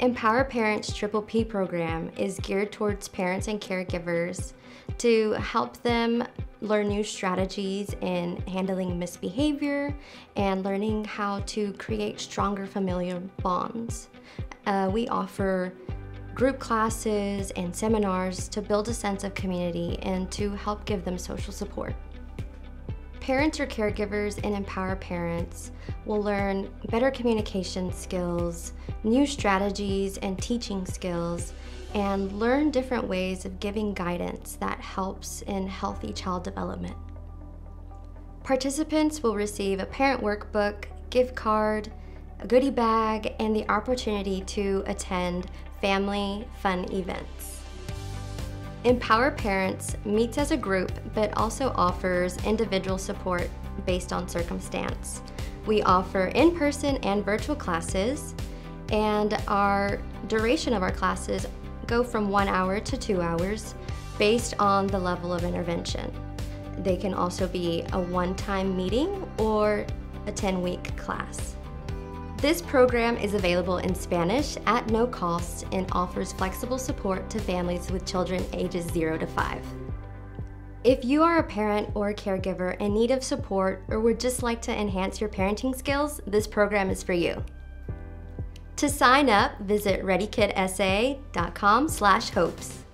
Empower Parents Triple P program is geared towards parents and caregivers to help them learn new strategies in handling misbehavior and learning how to create stronger familial bonds. Uh, we offer group classes and seminars to build a sense of community and to help give them social support. Parents or caregivers and Empower Parents will learn better communication skills, new strategies and teaching skills, and learn different ways of giving guidance that helps in healthy child development. Participants will receive a parent workbook, gift card, a goodie bag, and the opportunity to attend family fun events. Empower Parents meets as a group but also offers individual support based on circumstance. We offer in-person and virtual classes and our duration of our classes go from one hour to two hours based on the level of intervention. They can also be a one-time meeting or a 10-week class. This program is available in Spanish at no cost and offers flexible support to families with children ages 0 to 5. If you are a parent or a caregiver in need of support or would just like to enhance your parenting skills, this program is for you. To sign up, visit readykidsa.com slash hopes.